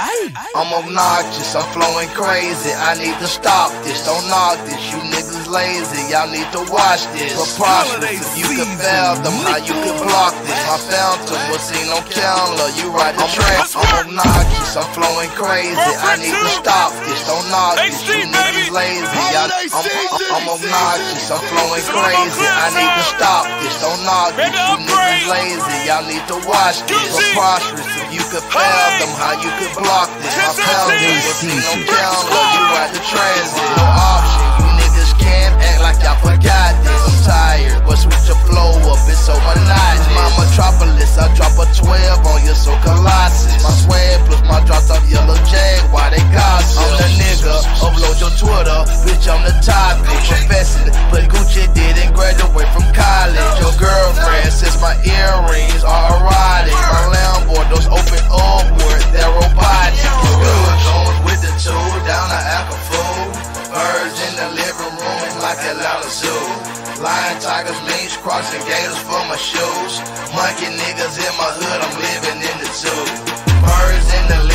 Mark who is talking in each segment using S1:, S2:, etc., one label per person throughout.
S1: I'm obnoxious, I'm flowing crazy. I need to stop this, don't knock this. You niggas lazy, y'all need to watch this. Preposterous, if you could fathom how you could block this. My fountain was seen on camera, you ride the track. I'm obnoxious, I'm flowing crazy. I need to stop this, don't knock this. You niggas lazy, y'all. I'm, I'm, I'm obnoxious, I'm flowing crazy. I need to stop this, don't knock this. You niggas lazy, y'all need to watch this. Preposterous, you could fathom how you could block this. My fountain was seen on camera, you ride the transit. Tigers, minks, crossing gators for my shoes. Monkey niggas in my hood, I'm living in the zoo. Birds in the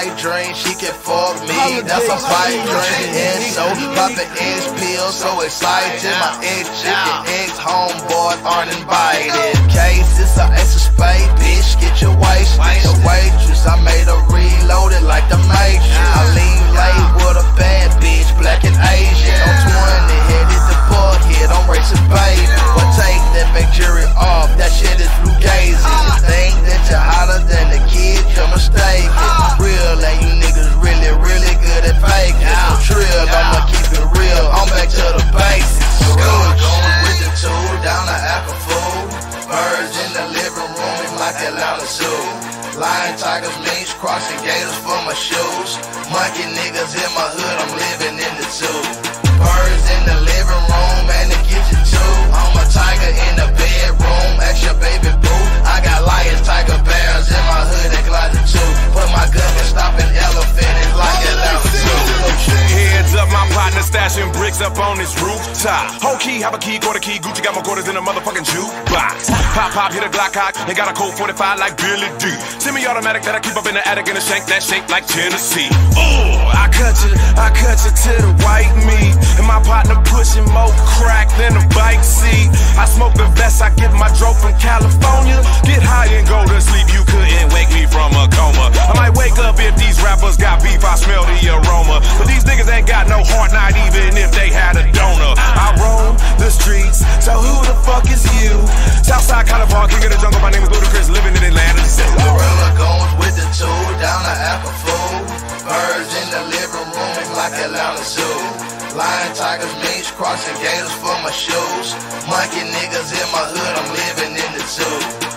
S1: cream, white dream. She can fuck me, that's a pipe dream. And so poppin' inch pills, so excited. My ex chicken, ex homeboy aren't invited. Case it's a ace of spade, bitch, Birds in the living room, it's like Atlanta Zoo. Lion, tigers, minks, crossing gators for my shoes. Monkey niggas in my hood,
S2: up on this rooftop. Whole key, have a key, quarter key. Gucci got more quarters in a motherfucking jukebox. Pop, pop, hit a Glock cock. They got a Colt 45 like Billy Dee. Semi-automatic that I keep up in the attic in a shank that shape like Tennessee. Ooh, I cut you, I cut you to the white meat. And my partner pushing more crack than a bike seat. I smoke the vest, I get my dope from California. Get high and go to sleep, you couldn't wake me from a king of the jungle, my name is Ludacris, living in Atlanta.
S1: Gorilla goes with the two down the Acapulco. Birds in the living room, like Atlanta Zoo. Lion, tigers, minks, crossing gators for my shoes. Monkey niggas in my hood, I'm living in the zoo.